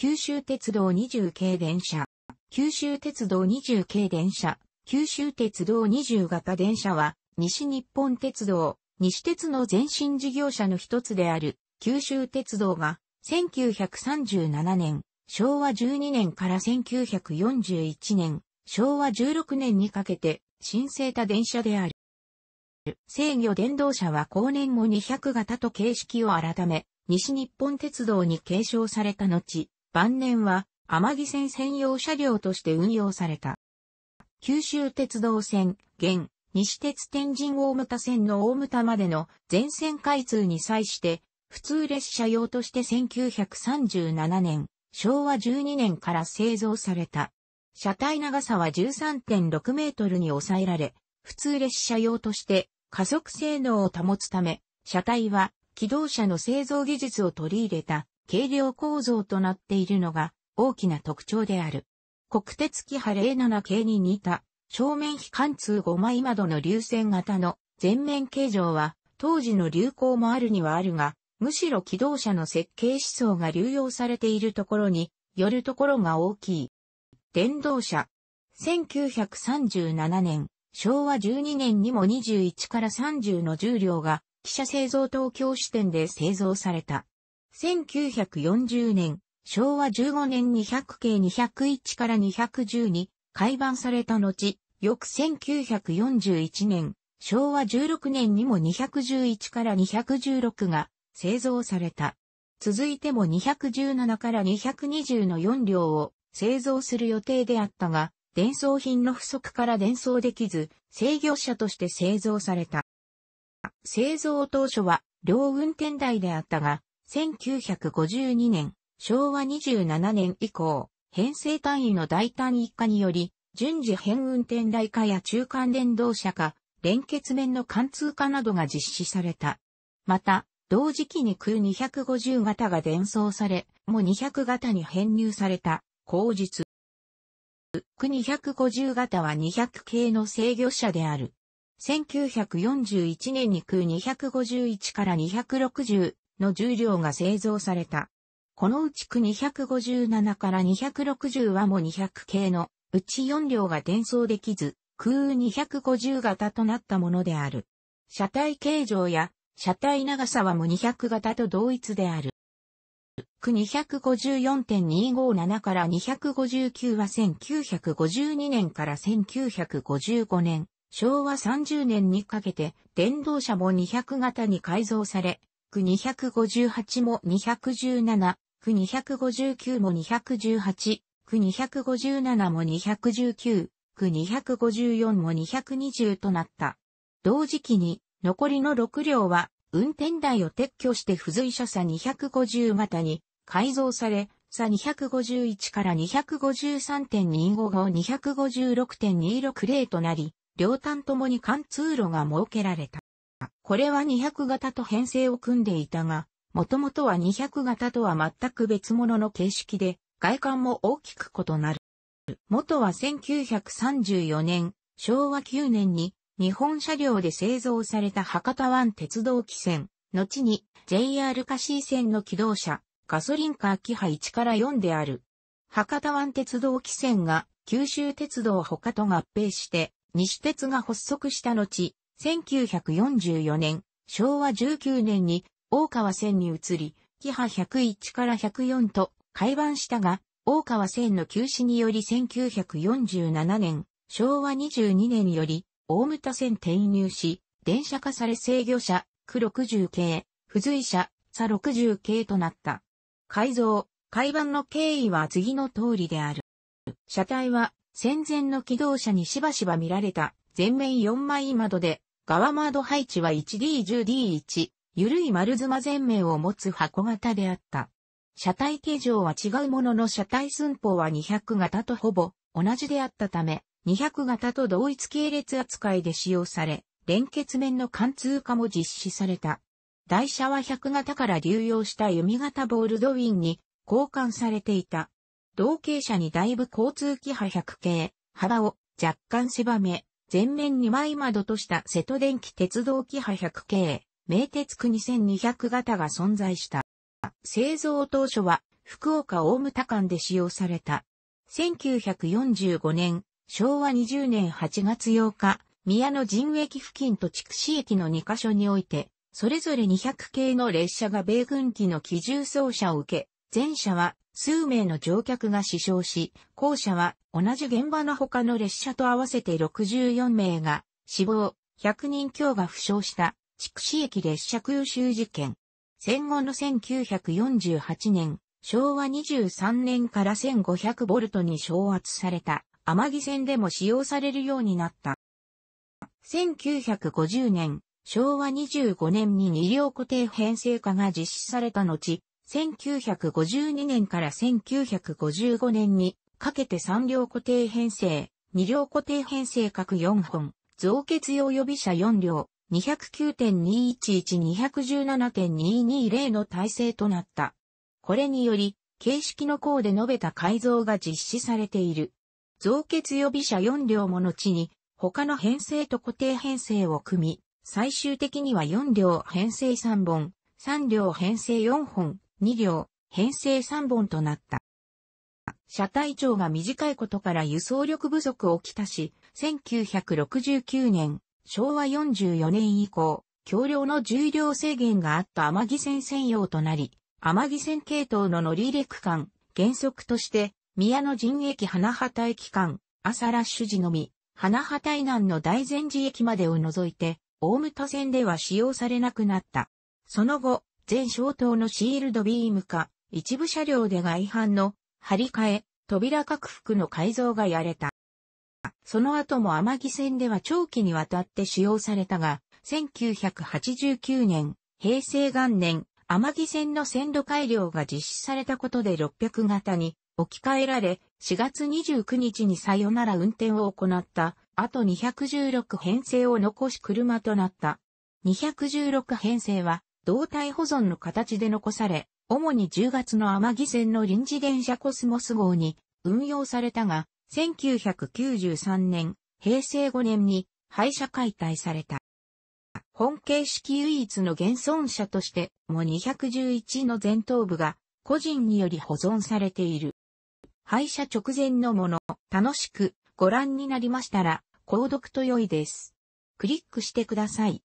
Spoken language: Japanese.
九州鉄道20系電車。九州鉄道20系電車。九州鉄道20型電車は、西日本鉄道、西鉄の前身事業者の一つである、九州鉄道が、1937年、昭和12年から1941年、昭和16年にかけて、新生た電車である。制御電動車は後年も200型と形式を改め、西日本鉄道に継承された後、晩年は天城線専用車両として運用された。九州鉄道線、現、西鉄天神大牟田線の大牟田までの全線開通に際して、普通列車用として1937年、昭和12年から製造された。車体長さは13.6メートルに抑えられ、普通列車用として加速性能を保つため、車体は機動車の製造技術を取り入れた軽量構造となっているのが大きな特徴である。国鉄キハ07系に似た正面非貫通5枚窓の流線型の全面形状は当時の流行もあるにはあるが、むしろ機動車の設計思想が流用されているところによるところが大きい。電動車。1937年、昭和12年にも21から30の重量が、汽車製造東京支店で製造された。1940年、昭和15年200系201から210に改版された後、翌1941年、昭和16年にも211から216が製造された。続いても217から220の4両を製造する予定であったが、伝送品の不足から伝送できず、制御車として製造された。製造当初は両運転台であったが、1952年、昭和27年以降、編成単位の大単一化により、順次変運転台化や中間電動車化、連結面の貫通化などが実施された。また、同時期に空250型が伝送され、も200型に編入された、口述。空250型は200系の制御車である。1941年に空251から260の重量が製造された。このうち区257から260はも200系のうち4両が伝送できず、空250型となったものである。車体形状や車体長さはも200型と同一である。区254.257から259は1952年から1955年、昭和30年にかけて電動車も200型に改造され、区258も217、区259も218、区257も219、区254も220となった。同時期に残りの6両は運転台を撤去して付随車差250型に改造され、差251から253.255-256.260となり、両端ともに貫通路が設けられた。これは200型と編成を組んでいたが、もともとは200型とは全く別物の形式で、外観も大きく異なる。元は1934年、昭和9年に日本車両で製造された博多湾鉄道汽船、後に JR カシー線の機動車、ガソリンカーキハ1から4である。博多湾鉄道汽船が九州鉄道他と合併して西鉄が発足した後、1944年、昭和19年に大川線に移り、キハ101から104と改版したが、大川線の休止により1947年、昭和22年より、大牟田線転入し、電車化され制御車、区60系、付随車、差60系となった。改造、改版の経緯は次の通りである。車体は戦前の機動車にしばしば見られた前面4枚窓で、側窓配置は 1D10D1、ゆるい丸妻前面を持つ箱型であった。車体形状は違うものの車体寸法は200型とほぼ同じであったため、200型と同一系列扱いで使用され、連結面の貫通化も実施された。台車は100型から流用した弓型ボールドウィンに交換されていた。同型車にだいぶ交通機波100系、幅を若干狭め、前面2枚窓とした瀬戸電気鉄道機波100系、名鉄区2200型が存在した。製造当初は福岡大牟田間で使用された。1945年、昭和20年8月8日、宮の陣駅付近と筑紫駅の2カ所において、それぞれ200系の列車が米軍機の機銃操車を受け、前者は数名の乗客が死傷し、後者は同じ現場の他の列車と合わせて64名が死亡、100人強が負傷した筑紫駅列車空襲事件。戦後の1948年、昭和23年から1500ボルトに昇圧された天城線でも使用されるようになった。1950年、昭和25年に2両固定編成化が実施された後、1952年から1955年にかけて3両固定編成、2両固定編成各4本、増結用予備車4両、209.211-217.220の体制となった。これにより、形式の項で述べた改造が実施されている。増結予備車4両も後に、他の編成と固定編成を組み、最終的には4両編成3本、3両編成4本、2両、編成3本となった。車体長が短いことから輸送力不足をきたし、1969年、昭和44年以降、橋梁の重量制限があった天城線専用となり、天城線系統の乗り入れ区間、原則として、宮の陣駅花畑駅間、朝ラッシュ時のみ、花畑南の大善寺駅までを除いて、大牟田線では使用されなくなった。その後、全消灯のシールドビーム化、一部車両で外反の張り替え、扉拡幅の改造がやれた。その後も天城線では長期にわたって使用されたが、1989年、平成元年、天城線の線路改良が実施されたことで600型に置き換えられ、4月29日にさよなら運転を行った、あと216編成を残し車となった。216編成は、動体保存の形で残され、主に10月の天城線の臨時電車コスモス号に運用されたが、1993年、平成5年に廃車解体された。本形式唯一の現存車としても211の前頭部が個人により保存されている。廃車直前のもの、楽しくご覧になりましたら、購読と良いです。クリックしてください。